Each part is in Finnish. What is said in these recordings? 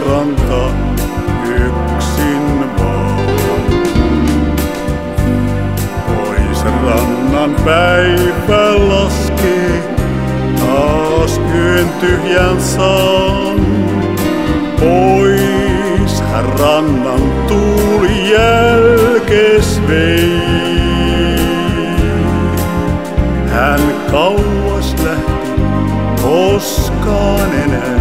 ranta yksin vaan. Pois rannan päivä laskee, taas yön tyhjän saan. Pois rannan tuuli jälkes vei. Hän kauas lähti, koskaan enää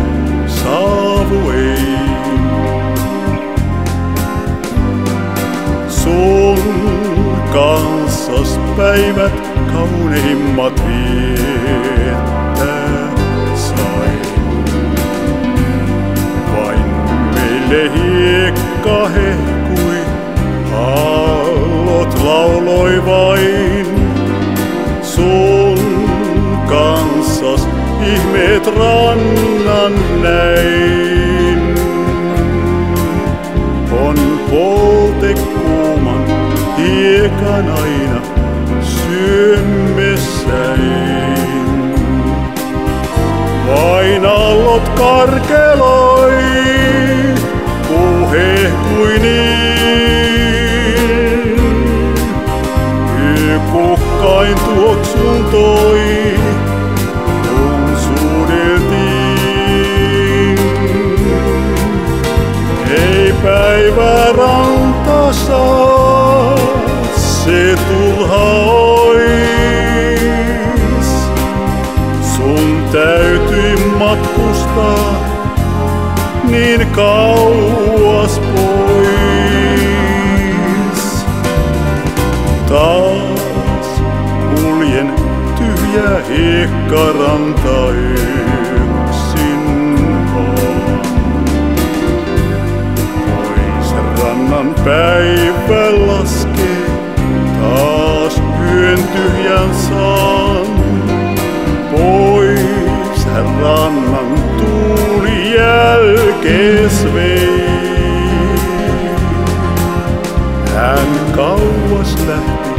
päivät kauneimmat viettää sain. Vain meille hiekka hehkui, hallot lauloi vain. Sun kanssas ihmeet rannan näin. On polte kuuman hiekan aina syömessäin. Vain allot karkeloi, puhe kuin niin. Kukkain tuoksun toi, kun. Ei päivä ranta saa, se turha matkustaa niin kauas pois. Taas kuljen tyhjä hiekkaranta yksin kes vei. Hän kauas lähti